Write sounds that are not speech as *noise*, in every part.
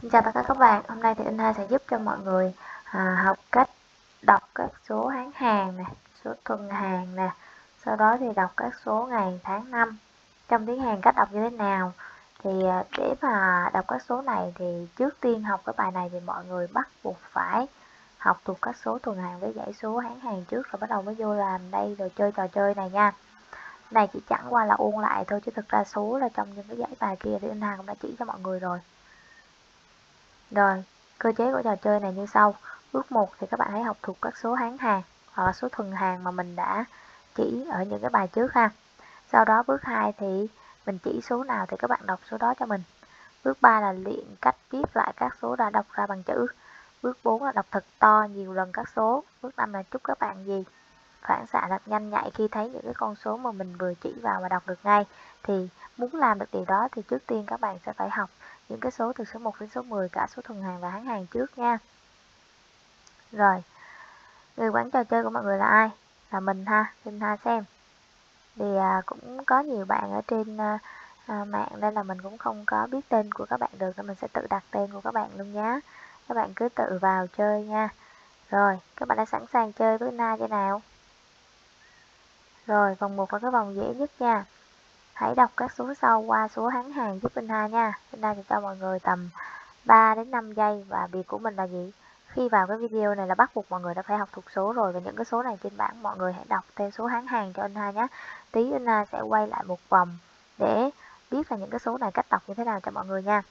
Xin chào tất cả các bạn, hôm nay thì anh Hai sẽ giúp cho mọi người à, học cách đọc các số tháng hàng nè, số tuần hàng nè, sau đó thì đọc các số ngày tháng năm trong tiếng Hàn cách đọc như thế nào. Thì à, để mà đọc các số này thì trước tiên học cái bài này thì mọi người bắt buộc phải học thuộc các số tuần hàng với dãy số tháng hàng trước rồi bắt đầu mới vô làm đây rồi chơi trò chơi này nha. Này chỉ chẳng qua là ôn lại thôi chứ thực ra số là trong những cái dãy bài kia thì anh Hà cũng đã chỉ cho mọi người rồi. Rồi, cơ chế của trò chơi này như sau. Bước 1 thì các bạn hãy học thuộc các số hán hàng hoặc là số thuần hàng mà mình đã chỉ ở những cái bài trước ha. Sau đó bước 2 thì mình chỉ số nào thì các bạn đọc số đó cho mình. Bước 3 là luyện cách viết lại các số đã đọc ra bằng chữ. Bước 4 là đọc thật to nhiều lần các số. Bước 5 là chúc các bạn gì? Phản xạ thật nhanh nhạy khi thấy những cái con số mà mình vừa chỉ vào và đọc được ngay. Thì muốn làm được điều đó thì trước tiên các bạn sẽ phải học những cái số từ số 1 đến số 10 cả số thuần hàng và hán hàng trước nha. Rồi người quản trò chơi của mọi người là ai? Là mình ha xin ha xem. Thì à, cũng có nhiều bạn ở trên à, à, mạng nên là mình cũng không có biết tên của các bạn được nên mình sẽ tự đặt tên của các bạn luôn nhé các bạn cứ tự vào chơi nha. Rồi các bạn đã sẵn sàng chơi với na chưa nào? Rồi vòng 1 là cái vòng dễ nhất nha. Hãy đọc các số sau qua số hán hàng giúp Vinh Hai nha. Vinh Hai sẽ cho mọi người, tầm 3 đến 5 giây và việc của mình là gì? Khi vào cái video này là bắt buộc mọi người đã phải học thuộc số rồi và những cái số này trên bảng mọi người hãy đọc tên số hán hàng cho anh Hai nhé. Tí anh Hai sẽ quay lại một vòng để biết là những cái số này cách đọc như thế nào cho mọi người nha.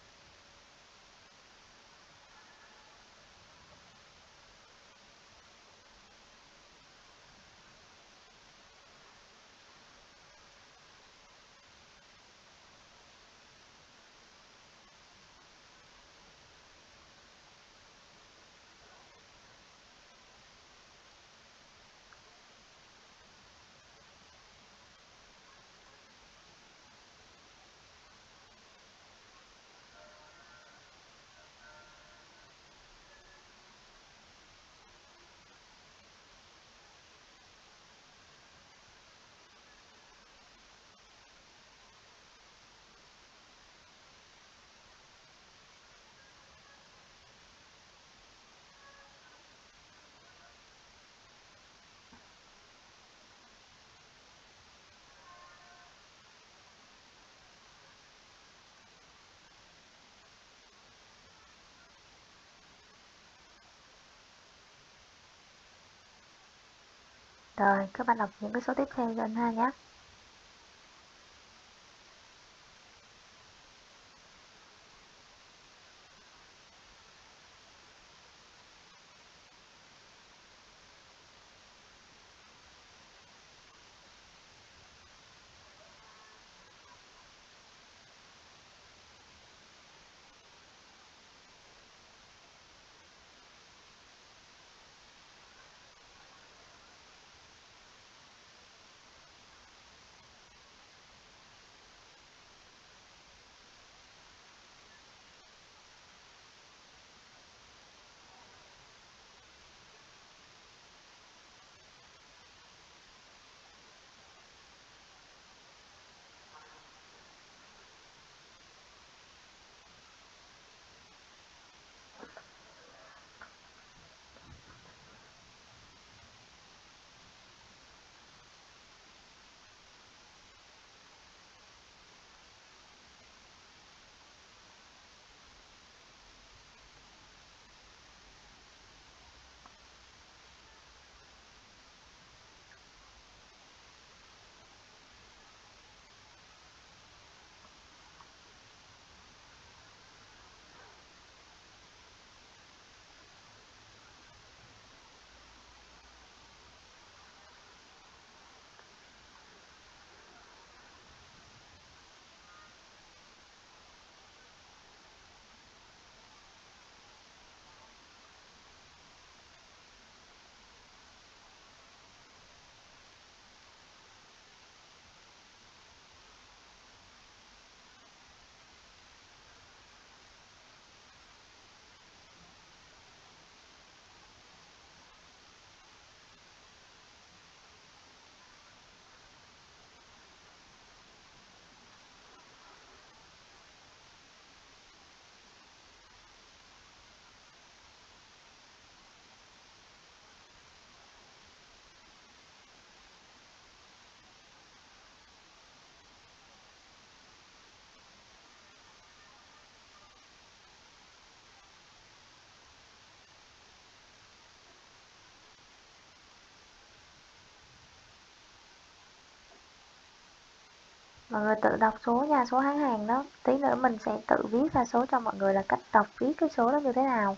Rồi, các bạn đọc những cái số tiếp theo cho anh ha nhé. Mọi người tự đọc số nha, số hãng hàng đó. Tí nữa mình sẽ tự viết ra số cho mọi người là cách đọc viết cái số đó như thế nào.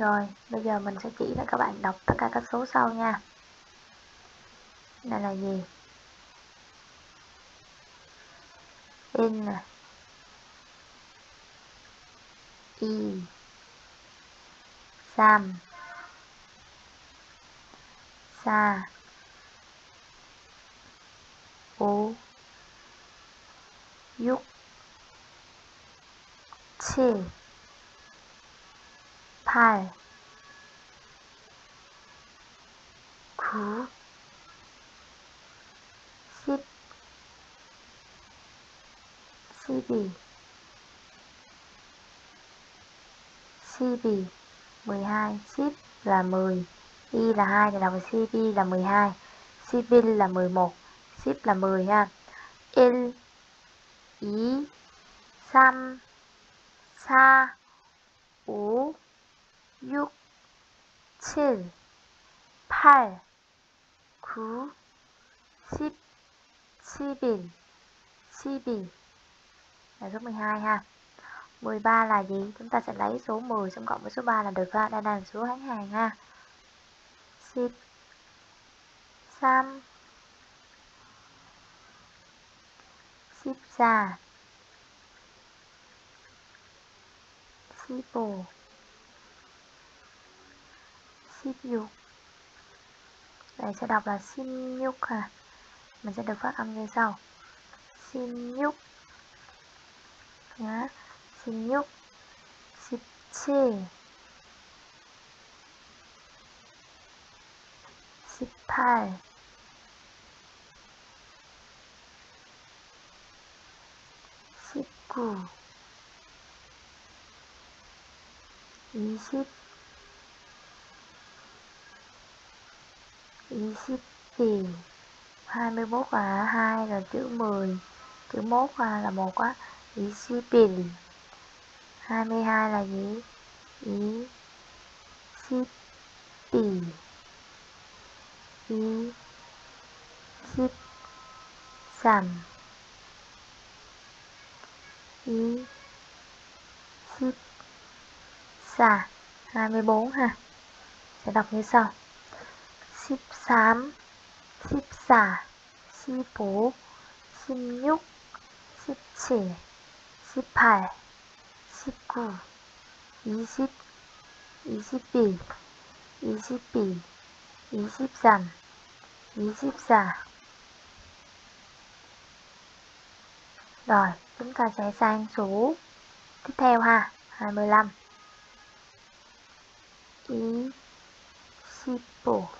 Rồi, bây giờ mình sẽ chỉ cho các bạn đọc tất cả các số sau nha. Này là gì? In e Sam Sa U. Yuk. Chi 8 9 10 11 12 12 ship là 10 y là 2 thì đọc là cb là 12 cb là 11 ship là 10 ha. Il, ý xăm xa ú 6, 7, 8, 9, 10, 11, 12 là số 12 ha. 13 là gì? Chúng ta sẽ lấy số 10 xong cộng với số 3 là được ha Đây là số hán hàng ha. 10 3 14 15 ship Sibyl Đấy sẽ đọc là Sibyl à? Mình sẽ được phát âm như sau. Sibyl Nhá. Sibyl Sipche Sipal Sipku 20 Egyptian 21 là 2 là chữ 10 chữ 1 là, là 1 á Egyptian 22 là gì? Egyptian Egyptian sầm y xít xà 24 ha. Sẽ đọc như sau. 13, 14, 15, 16, 17, 18, 19, 20, 21, 22, 23, 24. Rồi, chúng ta sẽ sang số tiếp theo ha, 25. Ý, sipo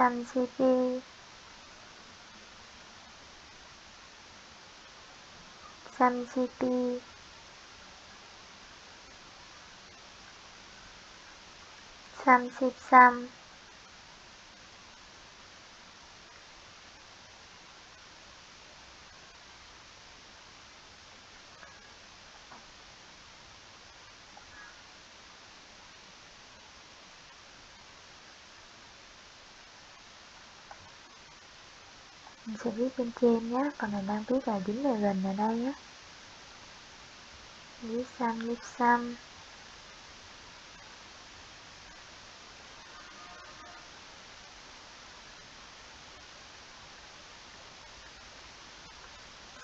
EC8 EC9 30 trăm cp trăm cp trăm chip trăm mình sẽ viết bên trên nhé còn mình đang viết là dính về gần ở đây nhé viết xăm viết xăm.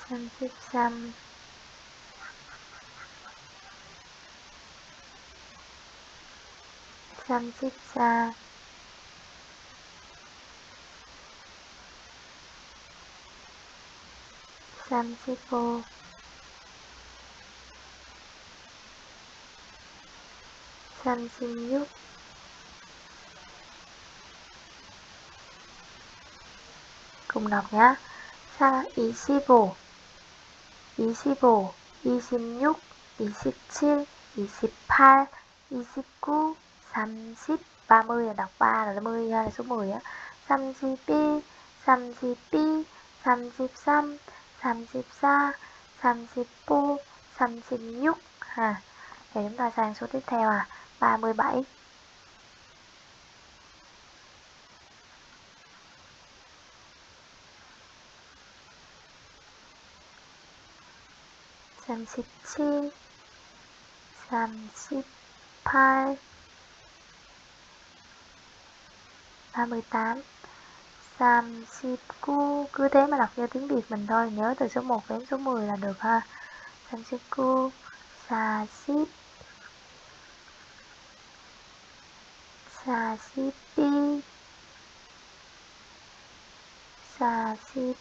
Xăm viết xăm. Xăm viết xa Samsipo Samsiyuk Cùng đọc nhé Sa Isibo Isibo Isinyuk Isipchil 28, 29, 30, 30 là đọc 3 là 10 là số 10 á. 32, 33, 33, 34, 34, nhúc. À, để chúng ta sang số tiếp theo à. 37 37 38 38 Sam Siku cứ thế mà đọc theo tiếng Việt mình thôi nhớ từ số 1 đến số 10 là được ha. Sam Siku Sa Sip Sa Sipi Sa Sipi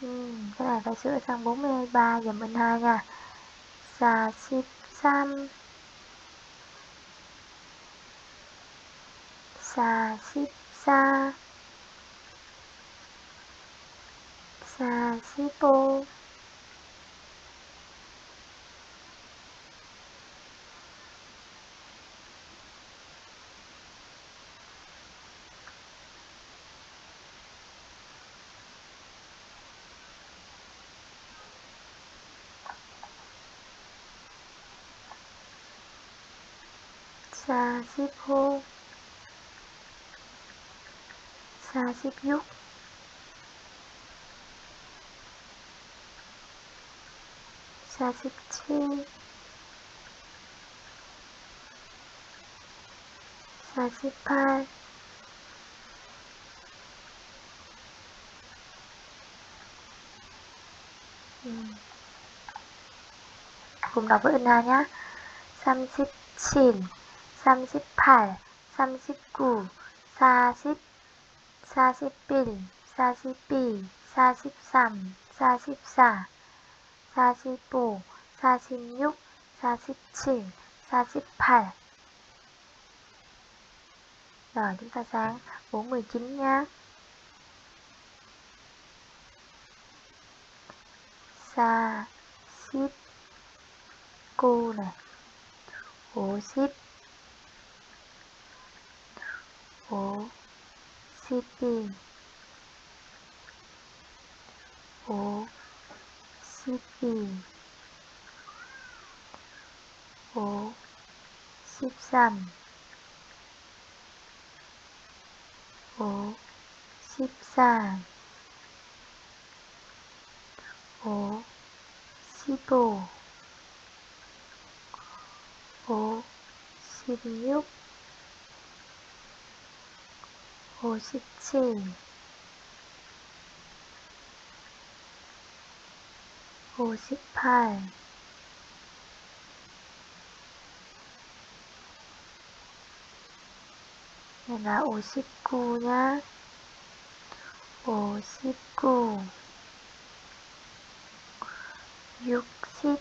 ừ, cái này phải sửa sang 43 dùm in hai nha. Sa Sip Sam sa ship sa sa shipo sa shipo sa xếp dút sa xếp chi sa xếp pai cùng đọc với Ina nhé 37, 38, 39, 40, xa xíp pil, xa xíp pi, xa xíp sầm, xa xíp xả, xa xíp bù, xa xíp nhúc, xa xíp chỉnh, xa xíp phải. Rồi chúng ta sáng 49 nhé. Xa xíp cu này, ố xíp, ố 어, 십이, 오, 십이, 오, 십삼, 오, 십사, 오, 십오, 오, 십육, 오십칠 오십팔 Này là 59 nhá 59 60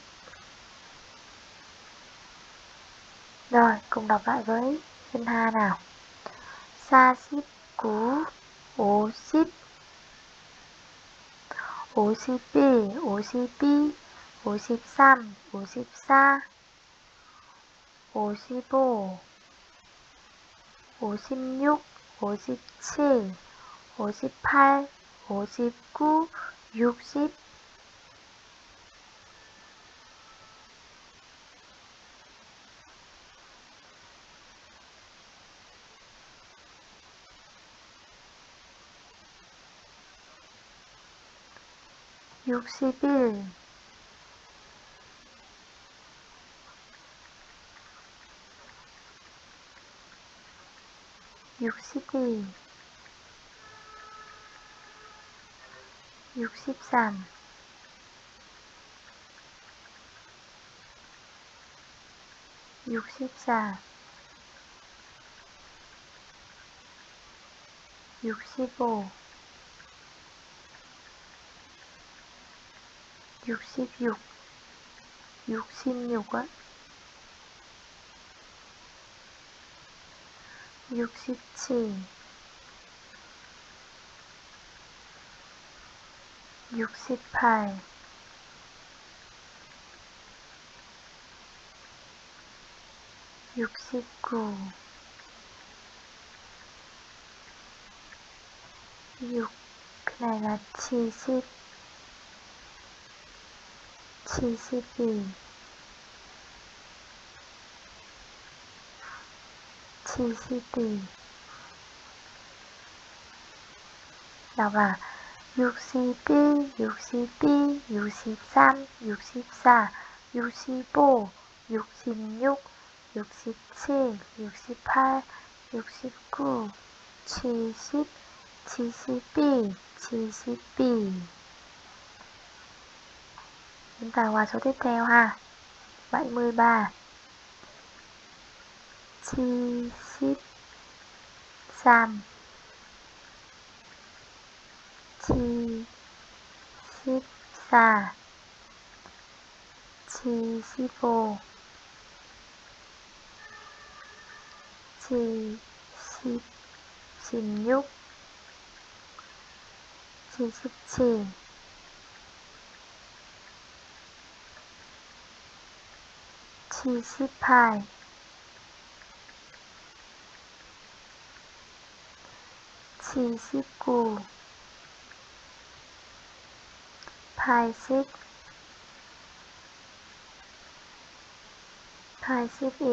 Rồi, cùng đọc lại với Sinh Ha nào Sa ship 구, 오십, 오십일, 오십이, 오십 삼, 오십사, 오 66 66은 67 68 69 6 그날 같이 10 71 71 나와. 61, 62, 63, 64, 65, 66, 67, 68, 69, 70, 72, 72 Chúng ta qua số tiếp theo ha. 73 Chi ship Sam. Chi ship Sa. Chi ship Vô Chi ship Xin Nhúc Chi ship Chìm ชีชิพายชีชิกูพายซิกพายซิกเอ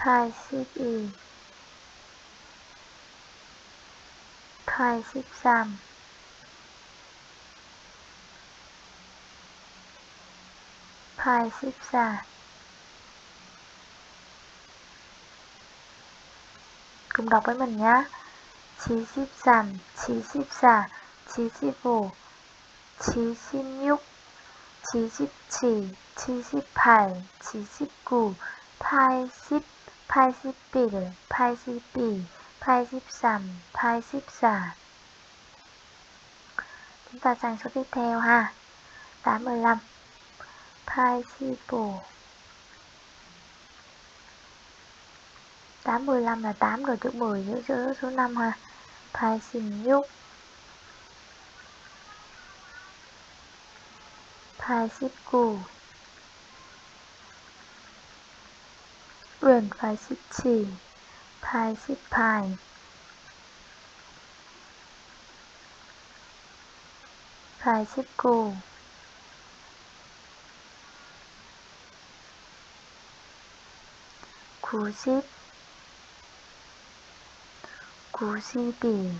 พายซิกเอพายซิกซัม hai xếp sam cùng đọc với mình nhé chí xếp sam chí xếp sa chí xếp vụ chí xếp nhúc chí xếp chỉ chí xếp pai chí ship cù pai ship pai ship bì pai ship bì 83, 84 Chúng ta sang số tiếp theo ha. 85 Participle 85 là 8 rồi chữ 10 giữa chữ số 5 ha. Participle Participle 润 Participle 90 구십이,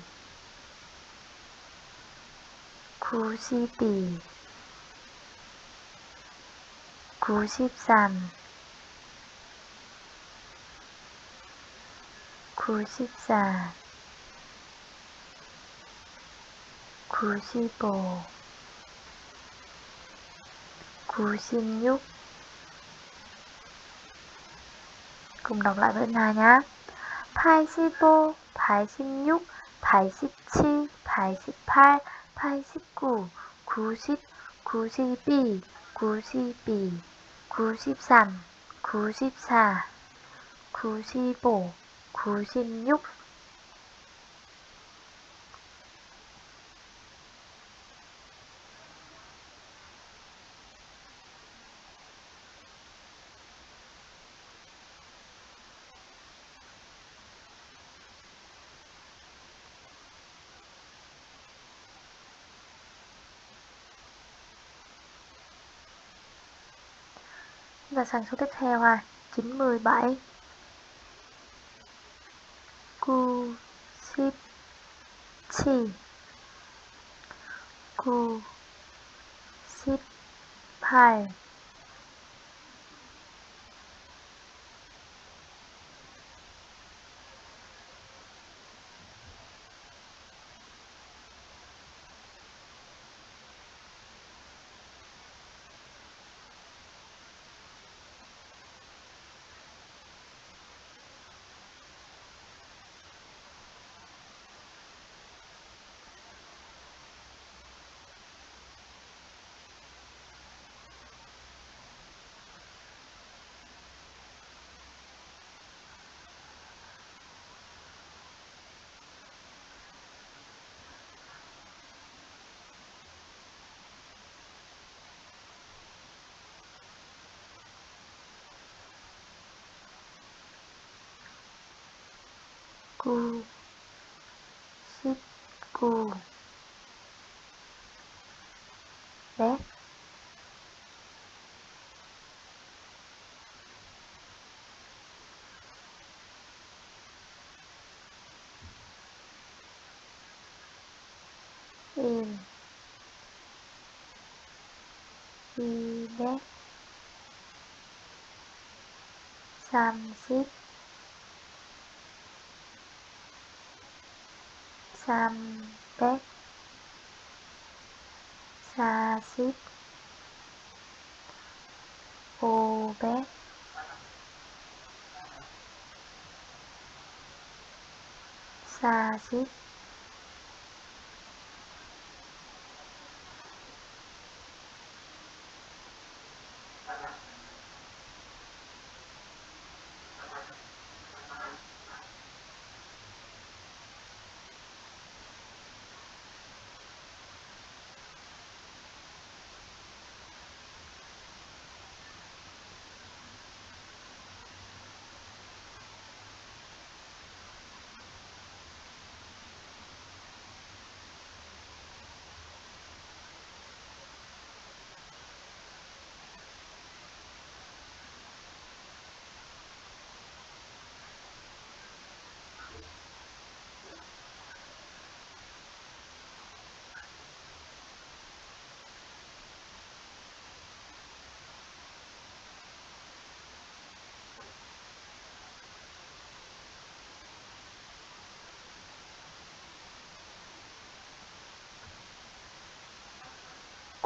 구십이, 구십삼, 구십사, 구십오, cùng đọc lại với Nga nhé. 85, 86, 87, 88, 89, 90, 92, 92, 93, 94, 95, 96, và sang số tiếp theo ha 97 구, 십, 칠, 구, 십, 팔, cô. Sức cô. Bét im đi bét xăm xít sam bét sa xít. Ô bét sa xít.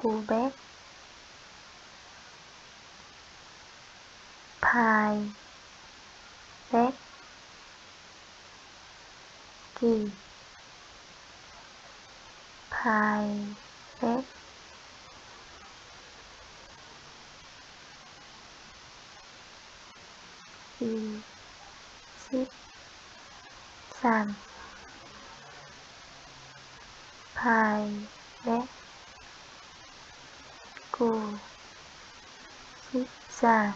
Cô bé pie bét kỳ pie bét y ship san pie bét 在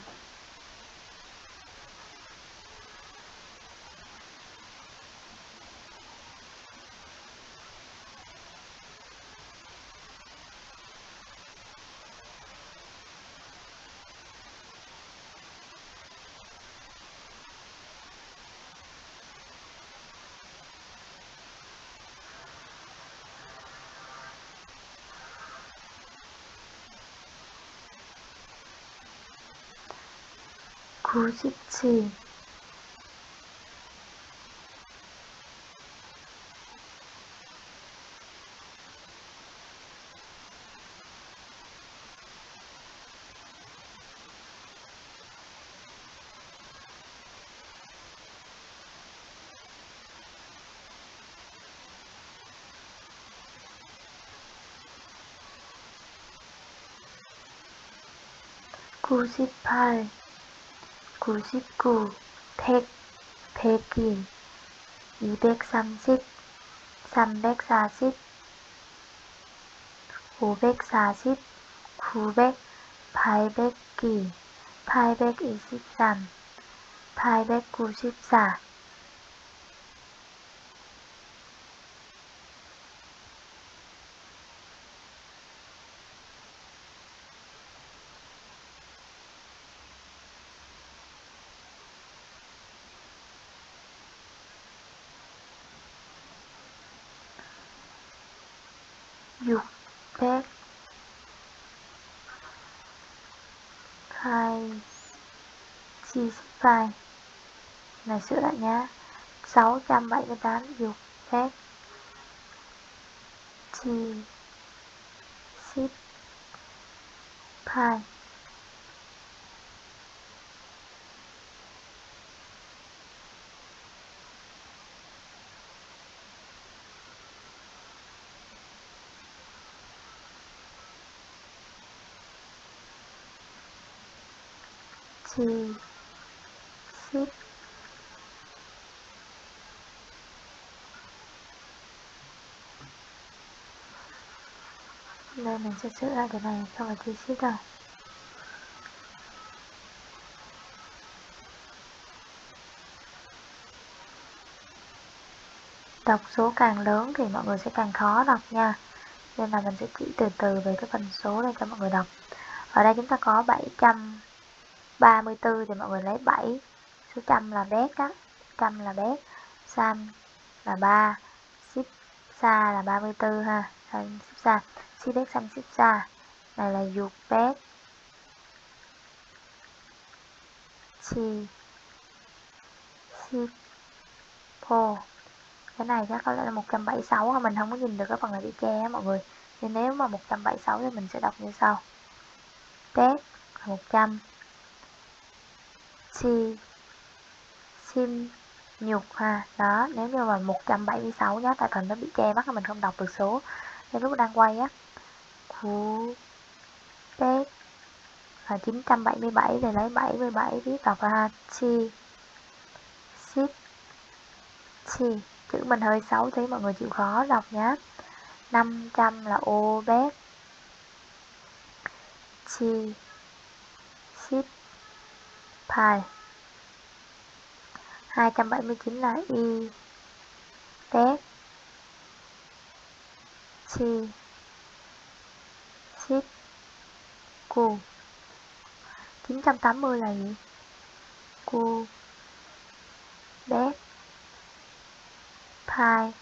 구십칠. 구십팔 99, 100, 101, 230, 340, 540, 900, 800기, 823, 894, chi phai này sửa lại nhá. 678 dục phép. Chi ship phai chi ship giờ mình sẽ sửa lại cái này không phải chi ship đâu đọc số càng lớn thì mọi người sẽ càng khó đọc nha. Nên là mình sẽ chỉ từ từ về cái phần số đây cho mọi người đọc. Ở đây chúng ta có 734 thì mọi người lấy 7 số trăm là bé đó trăm là bé, san là 3 ship xa là 34 ha. Ship xa ship bét san ship xa này là dục bét chi. Ship po cái này chắc có lẽ là 176 mình không có nhìn được cái phần này bị che á mọi người. Thì nếu mà 176 thì mình sẽ đọc như sau. Test 100 chi. Sim nhục ha đó, nếu như mà 176 nhá, tại phần nó bị che mắt mình không đọc được số. Nên lúc đang quay á cú test là 977 thì lấy 77 viết đọc là chi. Ship chi. Chữ mình hơi xấu tí, mọi người chịu khó đọc nhé 500 là ô bét. Chi. Ship pi 279 là y bét chi ship Cô 980 là gì? Cô bét pi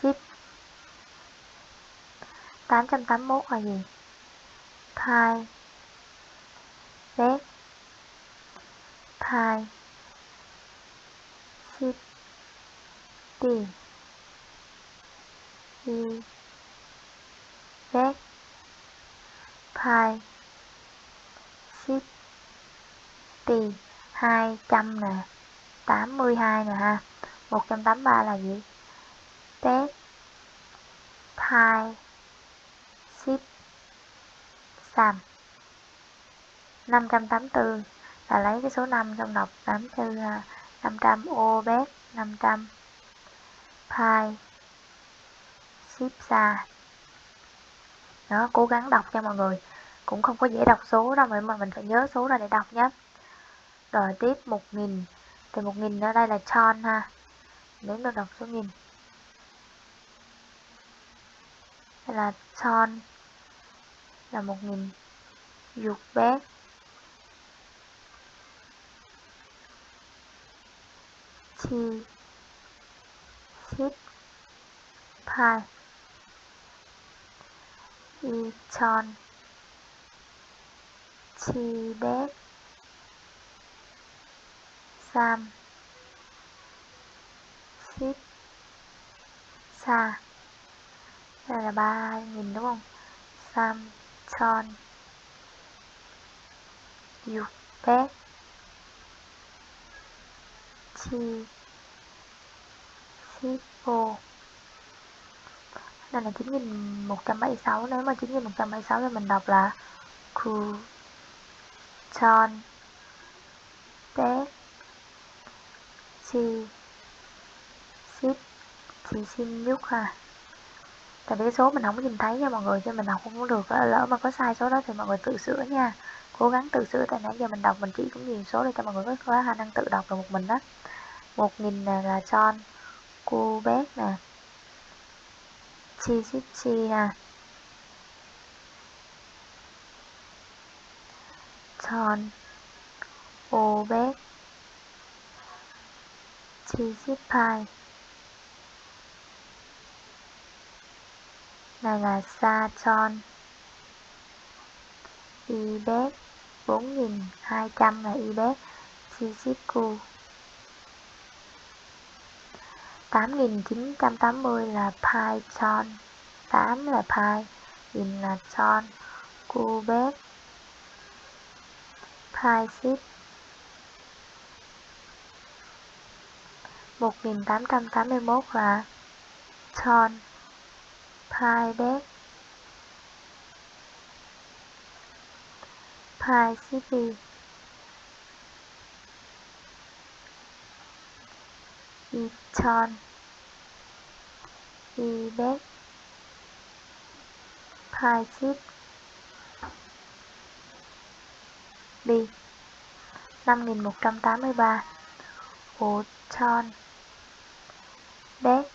ship 881 là gì? Pi bét pi ship tiền y Z pi City 200 nè. 82 nè ha. 183 là gì? Test pi ship sam 584 là lấy cái số 5 trong đọc. 84 ha 500 ô 500 pi ship xa đó, cố gắng đọc cho mọi người. Cũng không có dễ đọc số đâu mà mình phải nhớ số ra để đọc nhé rồi, tiếp 1000 thì 1000 ở đây là chon ha. Nếu được đọc số nghìn. Đây là chon là 1000 dục bé chi. Ship pie Incheon chon chi sam ship. Xa đây là ba nghìn đúng không? Sam chon dục bét chi shippo đây là 9176 nếu mà 9176 thì mình đọc là ku chon bét chi ship chị xin nhúc ha tại vì cái số mình không có nhìn thấy nha mọi người, cho mình đọc không có được. Lỡ mà có sai số đó thì mọi người tự sửa nha. Cố gắng tự sửa, tại nãy giờ mình đọc mình chỉ cũng nhìn số để cho mọi người có khả năng tự đọc được một mình đó. Một nghìn nè là son cu bét nè chi chít chi ha à? Tròn. ô bét chi chít pai này là sa Tròn. I B. Bốn nghìn hai trăm là IBEX Shichiku 8980 là Python 8 là Pi in là Ton Cubet PyShip 1881 là Ton pi bét pi cp eton e bét b 5183 Oton Bét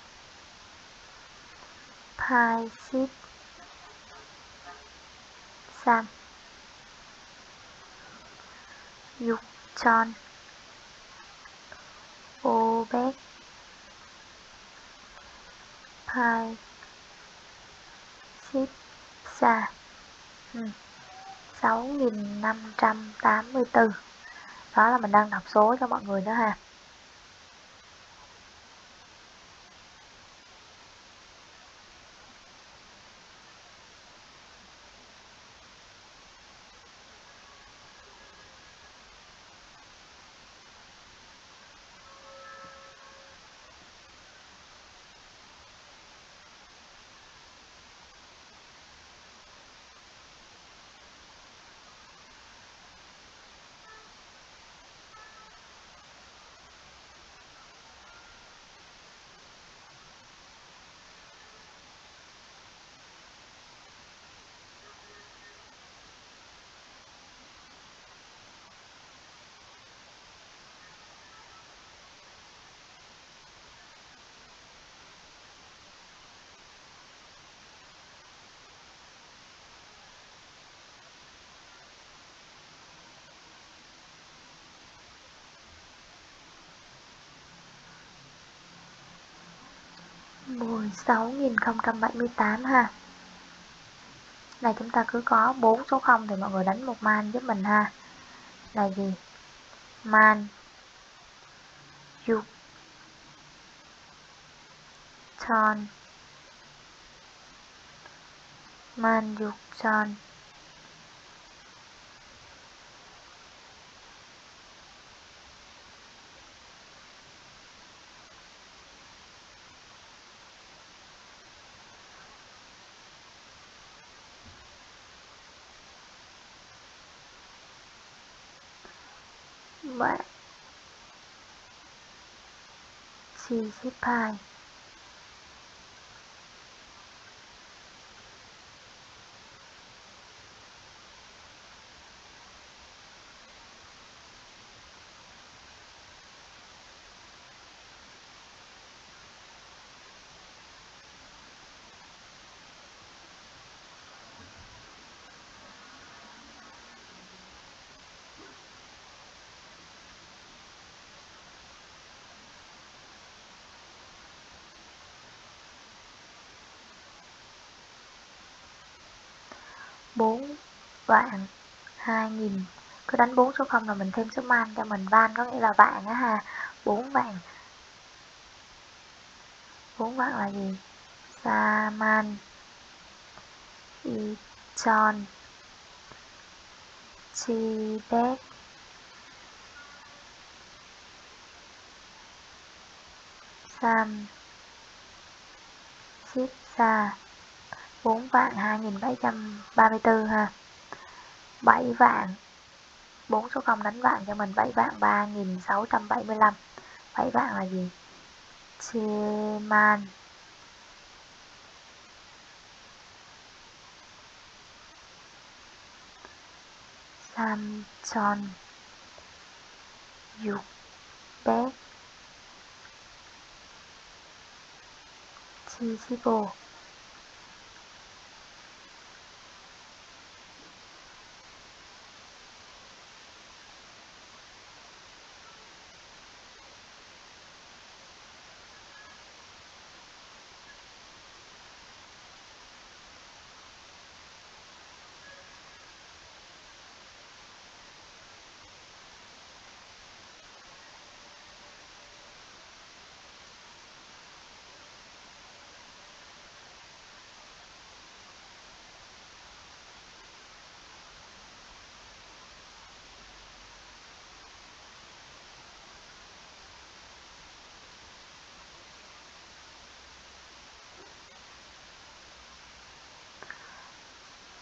Pai Ship Sam. Dục Tròn Ô Bét Pai Ship Sa ừ. 6584 đó là mình đang đọc số cho mọi người nữa ha. Mười sáu nghìn không trăm bảy mươi tám ha. Này, chúng ta cứ có bốn số 0 thì mọi người đánh một man giúp mình ha. Là gì? Man. Yuk tròn man ว่าชีชิพาย 4 vạn 2000 cứ đánh 4 số 0 là mình thêm số man cho mình van, có nghĩa là vạn á ha. 4 vạn. 4 vạn là gì? Saman Ichon Chibet Sam. Sipsa 4 vạn 2734 ha. 7 vạn 4 số 0 đánh vạn cho mình 7 vạn 3675 7 vạn là gì? Chiman Samson dục Bé chi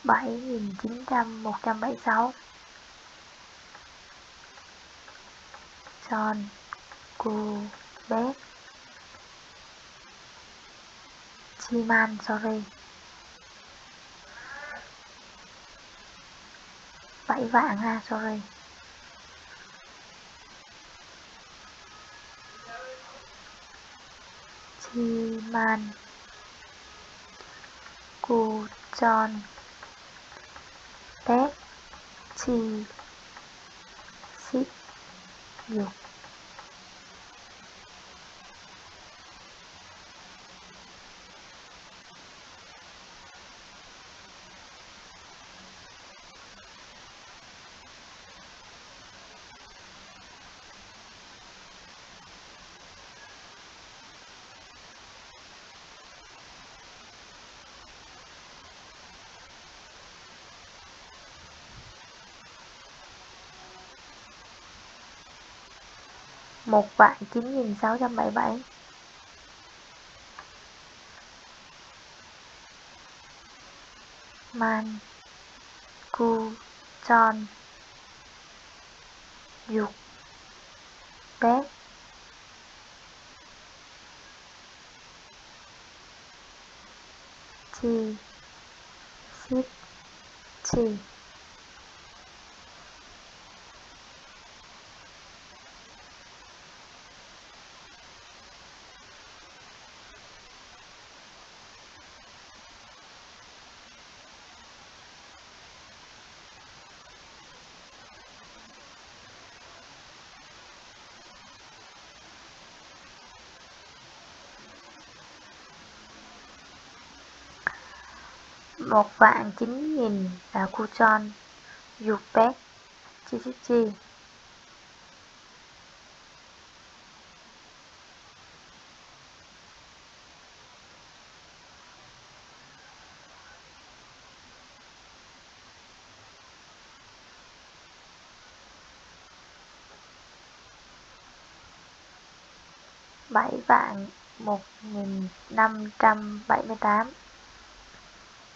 7.976 John Kubek Chiman Sorry. Bảy vạn ha sorry. Chiman. Kuchon Cu Tròn một vạn chín nghìn sáu trăm bảy bảy. Man cu tròn dục bét chi, ship, chi. Một vạn chín nghìn là Kuchon, Yupet, Chichichi. bảy vạn một nghìn năm trăm bảy mươi tám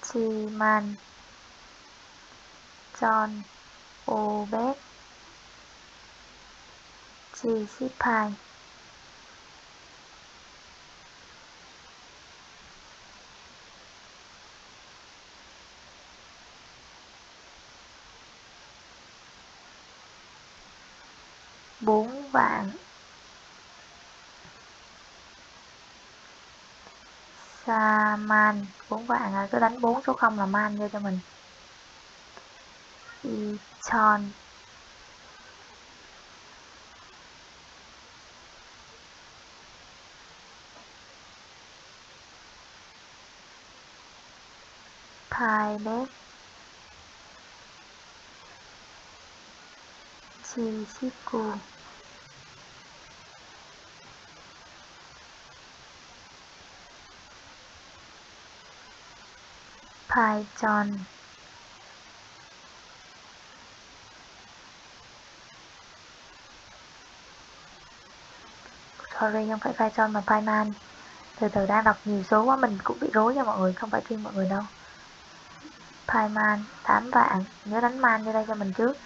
Chi John Obed Chi Sipai bốn vạn uh, man. Bốn vạn à cứ đánh bốn số không là man vô cho mình. Ichon Pilot Chishiku Python Sorry, không phải Python mà Pyman Từ từ, đang đọc nhiều số quá, mình cũng bị rối nha mọi người, Không phải riêng mọi người đâu. Pyman 8 vạn. Nhớ đánh man vô đây cho mình trước.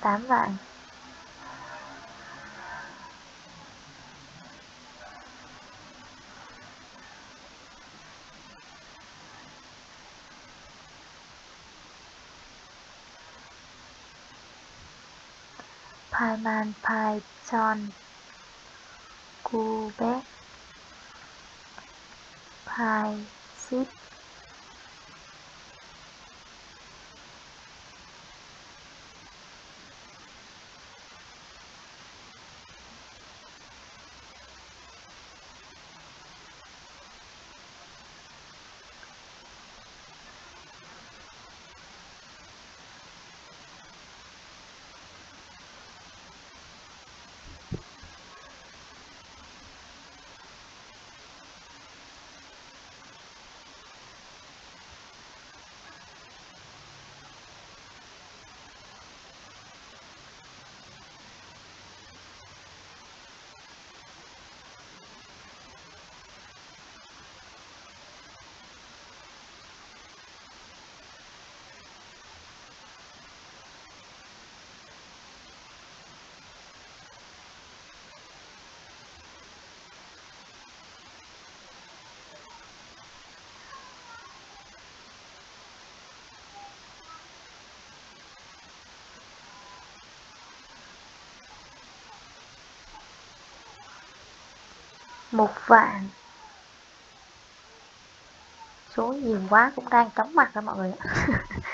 8 vạn. Pyman Python Quebec Python một vạn. Số nhiều quá cũng đang chóng mặt đó mọi người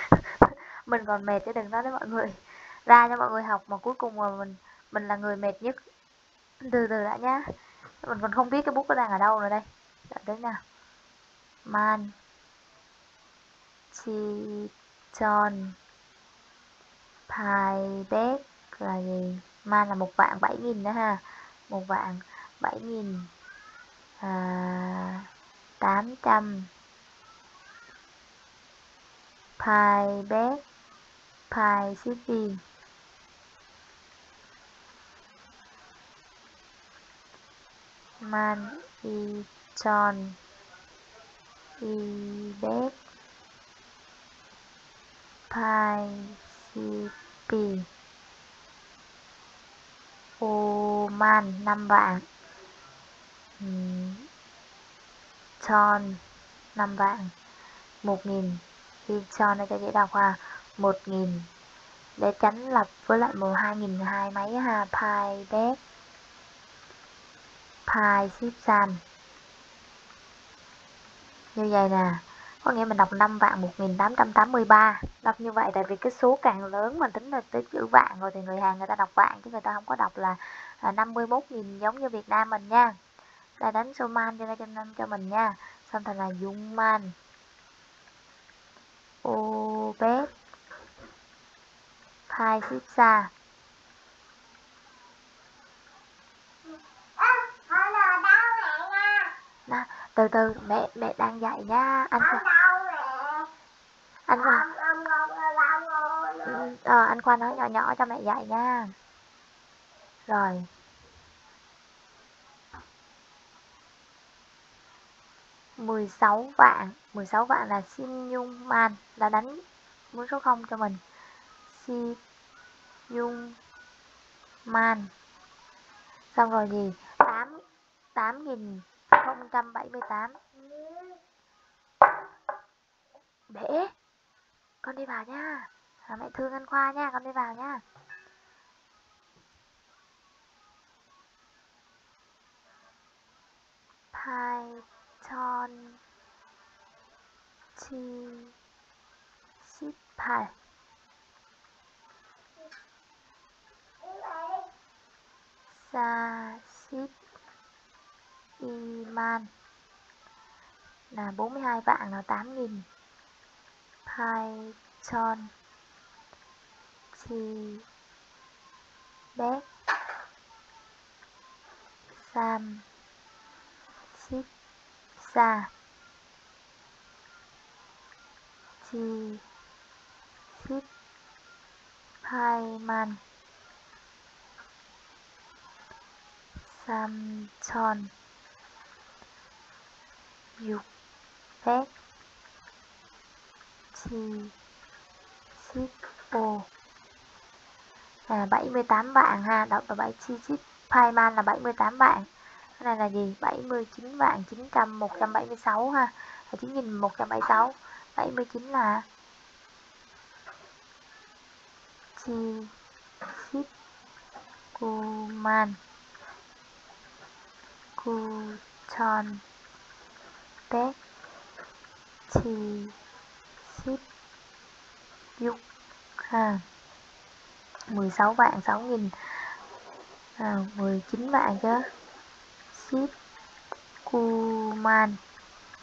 *laughs* mình còn mệt chứ đừng nói với mọi người. Ra cho mọi người học mà cuối cùng mà mình mình là người mệt nhất. Từ từ đã nhá. Mình còn không biết cái bút nó đang ở đâu rồi đây. Đợi tới nào. Man. Chi tròn pai bet là gì? Man là một vạn bảy nghìn đó ha. Một vạn bảy nghìn. 800 Pi Bet Pi City Man, y tròn y bet pi cp ô, man, năm bạn. Chon 5 vạn. 1.000 Khi cho này cho dễ đọc ha. 1.000 Để tránh lập với lại 12.000 hai máy ha. Pi bet Pi ship san Như vậy nè. Có nghĩa mình đọc 5 vạn 1883 đọc như vậy tại vì cái số càng lớn mình tính là tới chữ vạn rồi thì người Hàn người ta đọc vạn chứ người ta không có đọc là à, 51.000 giống như Việt Nam mình nha ta đánh số man cho cho năm cho mình nha. Xong thành là dung man. Ô bếp. Hai xíp xa. Nà, từ từ mẹ mẹ đang dạy nha. Anh khoa anh khoa ừ, ờ, anh khoa nói nhỏ nhỏ cho mẹ dạy nha. Rồi. Mười sáu vạn. mười sáu vạn là Sim Nhung Man là đánh muốn số không cho mình. Sim Nhung Man. Xong rồi gì? Tám tám nghìn 078 Bể. Con đi vào nha. À, Mẹ thương anh Khoa nha Con đi vào nha. Python Chi Ship Py Sa Ship Iman là 42 vạn, là 8 nghìn. Python Chi Bet Sam Ship xa Chi xít hai man sam tròn. Dục phép. Chi xít ô. Là 78 bạn ha đọc là 7 chi chít Paiman là 78 bạn cái này là gì? 79 vạn 900 176 ha. Là 9176 79 là chi ship Kuman Kuchon Tết Chi Ship yuk ha. 16 vạn 6 nghìn à, 19 vạn chứ. Ship Kuman.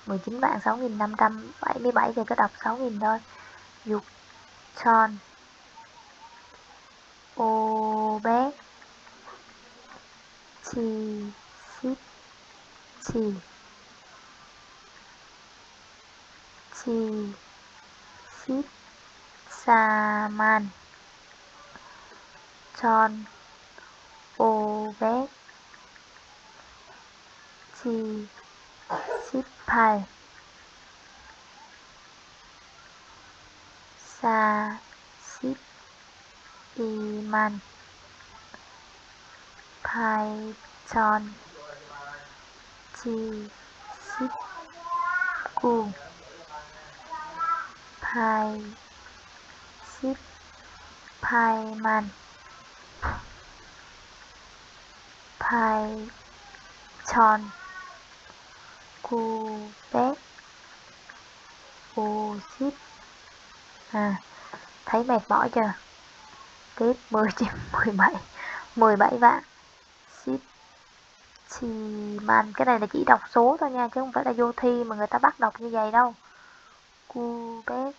19 vạn 6.577 thì có đọc 6.000 thôi. Dục Chon Ô Bét Chi Sip Chi. Chi Sip Saman Chon. Tròn ô vét chi ship pai sa ship iman pai tròn chi ship cu Pai Ship Pai Man Pai Chon Cu oxit à, thấy mệt mỏi chưa? Tiếp 10 trên *laughs* 17 17 vạn. Ship chi man cái này là chỉ đọc số thôi nha chứ không phải là vô thi mà người ta bắt đọc như vậy đâu. Cu bé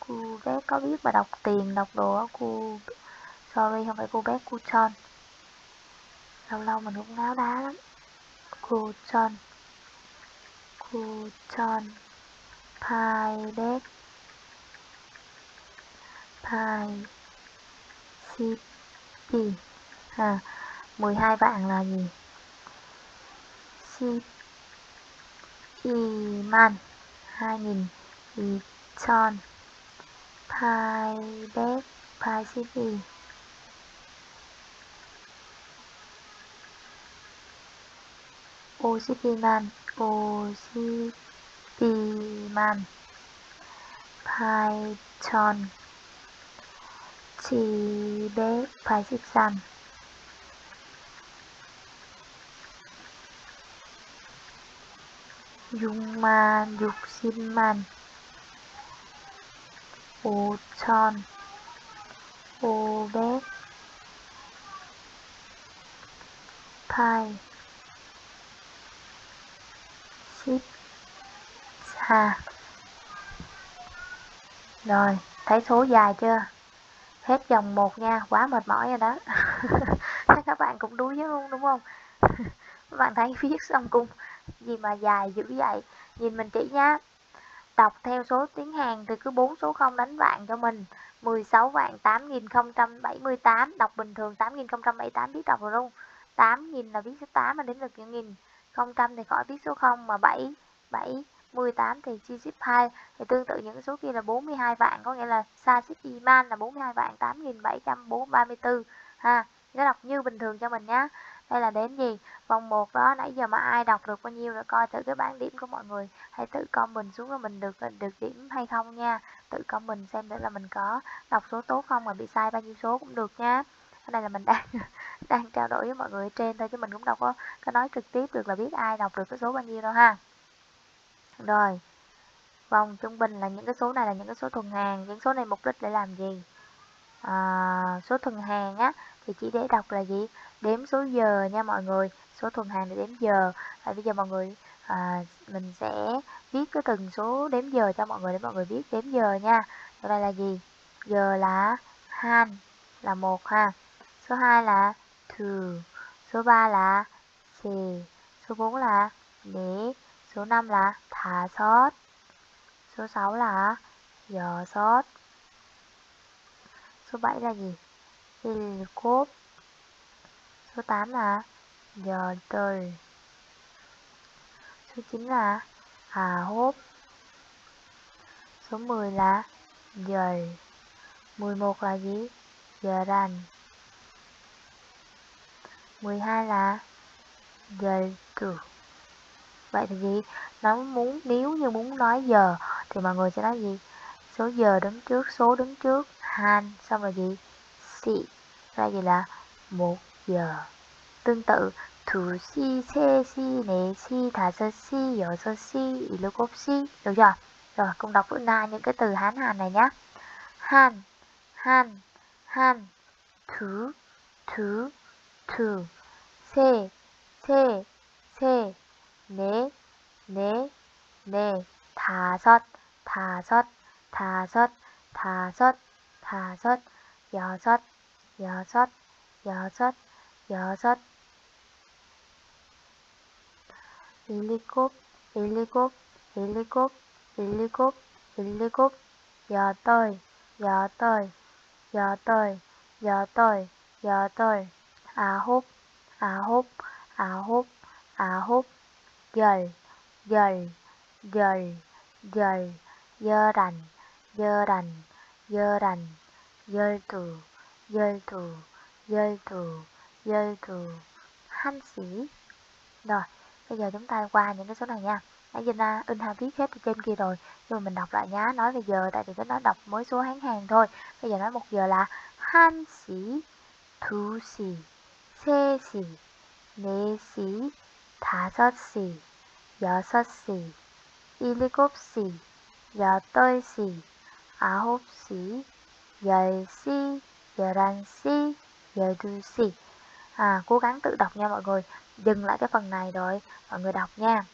cu bé có biết mà đọc tiền đọc đồ cu sorry không phải cu bé cu tròn lâu lâu mình cũng ngáo đá lắm. Cu tròn cu chon pi bé pi ship à 12 vạn là gì? Ship iman 2000 ichon pi bet pi city Osipiman Positiman Python chỉ bé phải dịch rằng dung man dục xin man. Ô tròn ô bé. Pai ship xa rồi, thấy số dài chưa? Hết dòng một nha, quá mệt mỏi rồi đó. *laughs* Chắc các bạn cũng đuối luôn đúng không? *laughs* Các bạn thấy viết xong cung gì mà dài dữ vậy? Nhìn mình chỉ nhá. Đọc theo số tiếng Hàn thì cứ bốn số không đánh vạn cho mình. 16 vạn 8078 đọc bình thường 8078 biết đọc rồi luôn 8.000 là viết số 8 mà đến được những nghìn không trăm thì khỏi viết số 0 mà 7 7 18 thì chia ship 2 thì tương tự những số kia là 42 vạn, có nghĩa là xa ship iman là 42 vạn 8734 ha. Nó đọc như bình thường cho mình nhé đây là đến gì? Vòng 1 đó, nãy giờ mà ai đọc được bao nhiêu rồi coi thử cái bảng điểm của mọi người, hãy tự comment xuống là mình được được điểm hay không nha. Tự comment xem để là mình có đọc số tốt không, mà bị sai bao nhiêu số cũng được nha cái này là mình đang đang trao đổi với mọi người ở trên thôi chứ mình cũng đâu có có nói trực tiếp được là biết ai đọc được cái số bao nhiêu đâu ha. Rồi vòng trung bình là những cái số này là những cái số thuần hàng những số này mục đích để làm gì? À, số thuần hàng á thì chỉ để đọc là gì? Đếm số giờ nha mọi người số thuần hàng để đếm giờ. Và bây giờ mọi người à, mình sẽ viết cái từng số đếm giờ cho mọi người để mọi người biết đếm giờ nha. Đây là gì? Giờ là han là một ha. Số 2 là two số 3 là xì, số 4 là nỉ số 5 là thả sót, số 6 là giờ sót. Số 7 là gì? Il cốp số 8 là giờ trời. Số 9 là hà hốp số 10 là giờ 11 là gì? Giờ rành. 12 là giờ cử. Vậy thì gì? Nó muốn, nếu như muốn nói giờ, thì mọi người sẽ nói gì? Số giờ đứng trước, số đứng trước. Han xong rồi gì? Si ra gì là một giờ. Tương tự, thủ si xe si nế si thả sơ si dở sơ si ilokop si được chưa? Rồi, cùng đọc bữa nay những cái từ hán hàn này nhé han han han thứ thứ thứ 세, 세, 세, 네, 네, 네, 다섯, 다섯, 다섯, 다섯, 다섯, 여섯, 여섯, 여섯, 여섯, 일곱, 일곱, 일곱, 일곱, 일곱, 여덟, 여덟, 여덟, 여덟, 여덟, À a hút a à hút a à hút a hút dời dời dời dời, dơ đành dơ đành dơ đành dơi từ dơi từ dơi từ dơi từ hanh sĩ. Rồi, bây giờ chúng ta qua những cái số này nha. Nãy giờ na in ha viết hết trên kia rồi, nhưng mà mình đọc lại nhá. Nói về giờ, tại vì cái nó đọc mỗi số hán hàng thôi. Bây giờ nói một giờ là han sĩ thu sĩ. 셋이, 넷이, 다섯이, 여섯이, 일곱이, 8시, 9시, 10시, 11시, 12시. À, cố gắng tự đọc nha mọi người. Dừng lại cái phần này rồi, mọi người đọc nha.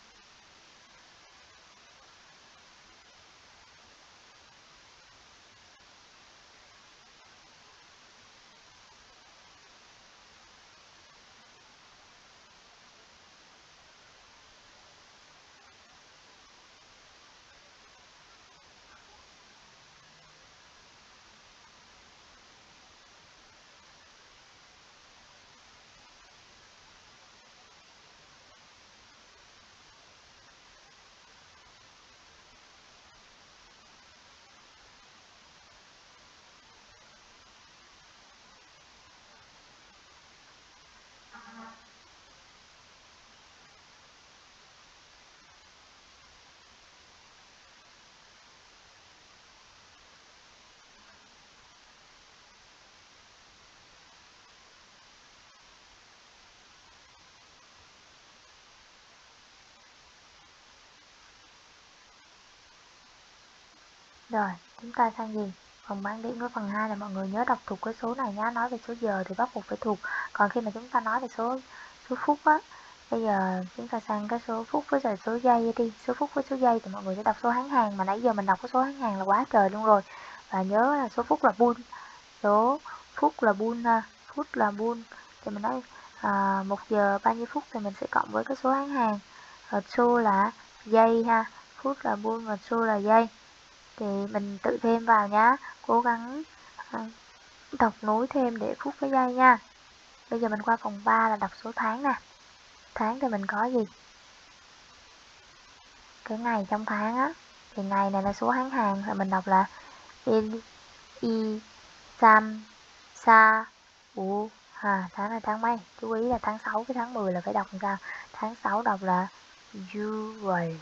Rồi, chúng ta sang gì? Phần bán điểm của phần 2 là mọi người nhớ đọc thuộc cái số này nhá. Nói về số giờ thì bắt buộc phải thuộc. Còn khi mà chúng ta nói về số số phút á, bây giờ chúng ta sang cái số phút với giờ số giây đi. Số phút với số giây thì mọi người sẽ đọc số hán hàng mà nãy giờ mình đọc cái số hán hàng là quá trời luôn rồi. Và nhớ là số phút là bun. Số phút là bun à, phút là bun. Thì mình nói à, một giờ bao nhiêu phút thì mình sẽ cộng với cái số hán hàng. Rồi số là giây ha. Phút là bun và số là giây thì mình tự thêm vào nhá cố gắng ờ, đọc nối thêm để phút với giây nha. Bây giờ mình qua phần 3 là đọc số tháng nè. Tháng thì mình có gì? Cái ngày trong tháng á thì ngày này là số tháng hàng. Rồi mình đọc là il i sam sa u à, tháng này tháng mấy? Chú ý là tháng 6 với tháng 10 là phải đọc làm sao? Tháng 6 đọc là July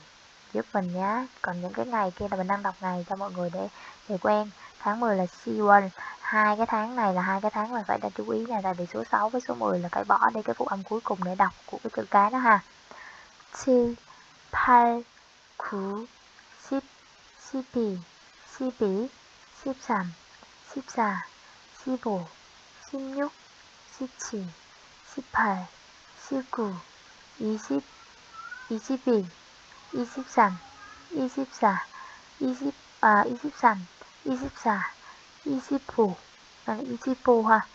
giúp mình nhé còn những cái ngày kia là mình đang đọc ngày cho mọi người để để quen. Tháng 10 là C1 hai cái tháng này là hai cái tháng mà phải đã chú ý nha tại vì số 6 với số 10 là phải bỏ đi cái phụ âm cuối cùng để đọc của cái chữ cái đó ha. 7 8 9 10 12 12 13 14 15 16 17 18 19 20 21 Egyptian, Egyptian, Egyptian, Egypt, à, Egyptian, Egyptian, Egyptian, là Egyptian ha,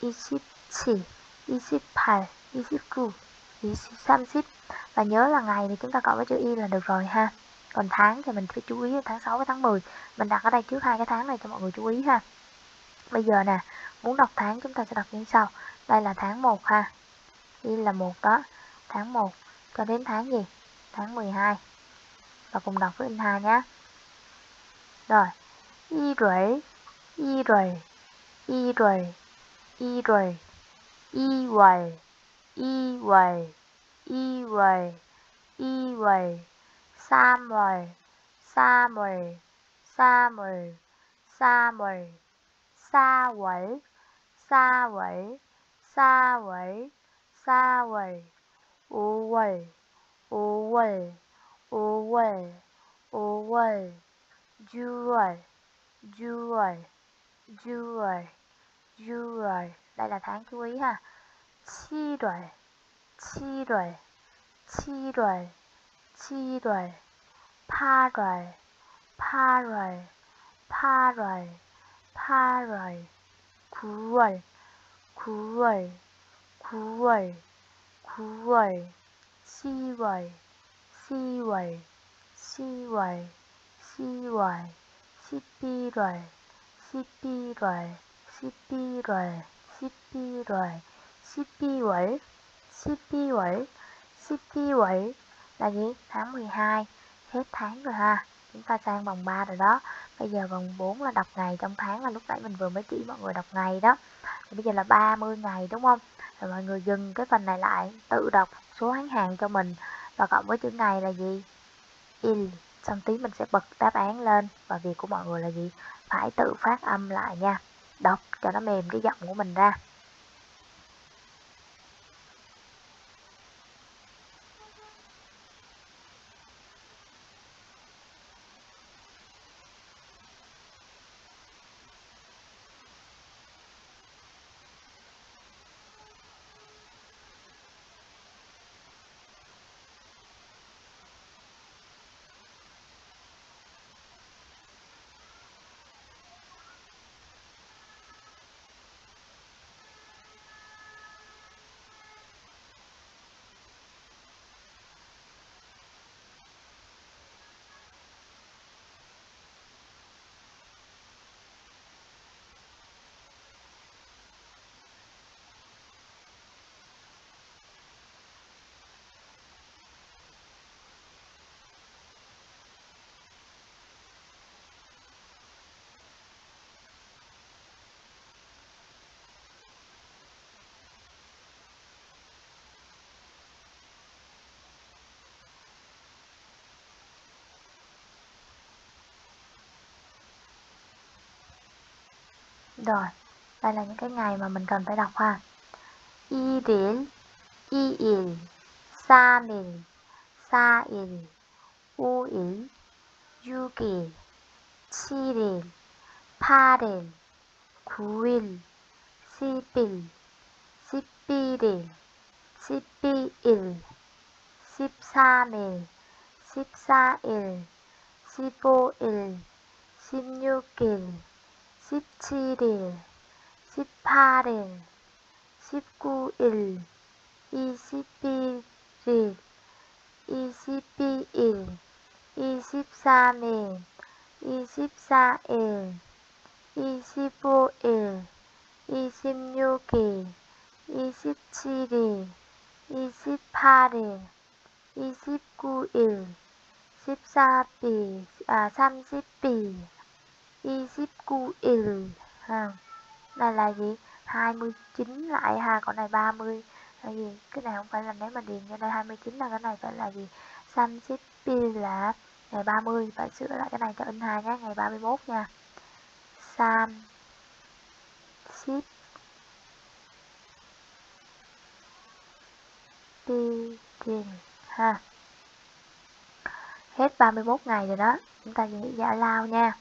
Egyptian, Egyptian, Egyptian, Egyptian, và nhớ là ngày thì chúng ta cộng với chữ y là được rồi ha. Còn tháng thì mình phải chú ý tháng 6 với tháng 10 mình đặt ở đây trước hai cái tháng này cho mọi người chú ý ha. Bây giờ nè muốn đọc tháng chúng ta sẽ đọc như sau. Đây là tháng 1 ha. Y là một đó tháng 1 cho đến tháng gì? Tháng 12 và cùng đọc với anh Hà nhé. Rồi, y rưỡi y rưỡi y rưỡi y rưỡi, y vậy y vậy y vậy y vậy sa vậy sa mười sa mười sa mười, sa quẩy sa quẩy sa quẩy sa quẩy u quẩy oval oval oval jewel jewel jewel jewel đây là tháng chú ý ha chi rồi chi rồi chi rồi chi rồi pa rồi pa rồi pa rồi pa rồi 구월 구월 구월 구월 si vậy si vậy si vậy si vậy si pi rồi si pi rồi si pi rồi si pi rồi si pi vậy si pi vậy si pi vậy là gì tháng 12 hết tháng rồi ha chúng ta sang vòng 3 rồi đó bây giờ vòng 4 là đọc ngày trong tháng là lúc nãy mình vừa mới chỉ mọi người đọc ngày đó thì bây giờ là 30 ngày đúng không rồi mọi người dừng cái phần này lại tự đọc số hán hàng cho mình. Và cộng với chữ ngày là gì? Il. Xong tí mình sẽ bật đáp án lên. Và việc của mọi người là gì? Phải tự phát âm lại nha. Đọc cho nó mềm cái giọng của mình ra. Rồi, đây là những cái ngày mà mình cần phải đọc ha. İril, İil, Samil, Sail, Uil, Yugil, Chiril, Paril, Kuil, Sibil, Sibiril, Sibiil, Sibsamil, Sibsail, Siboil, Sibnyugil, 17일, 18일, 19일, 21일, 22일, 23일, 24일, 25일, 26일, 27일, 28일, 29일, 14비, 아, 30비. Egyptian à, này là gì? 29 lại ha còn này 30 là gì? Cái này không phải là nếu mà điền cho đây 29 là cái này phải là gì? Samsipi là ngày 30 phải sửa lại cái này cho in hai nhé ngày 31 nha. Sam ship pigeon ha hết 31 ngày rồi đó. Chúng ta nghĩ giải lao nha.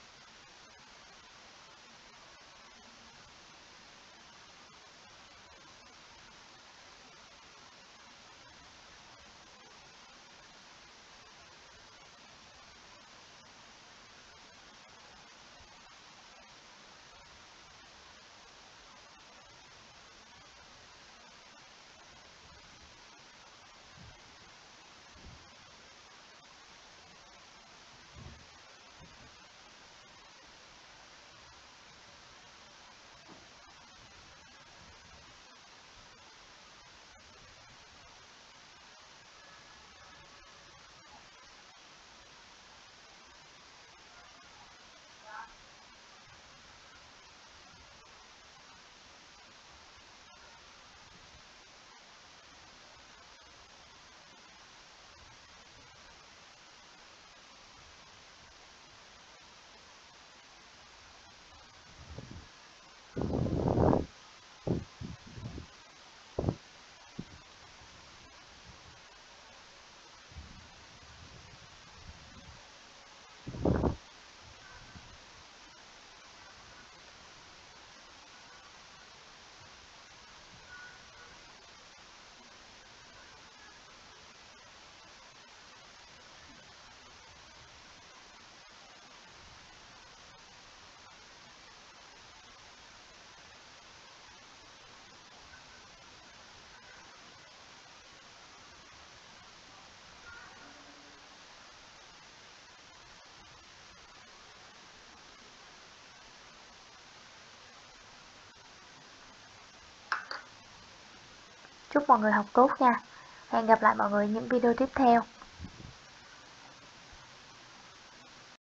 Chúc mọi người học tốt nha. Hẹn gặp lại mọi người những video tiếp theo.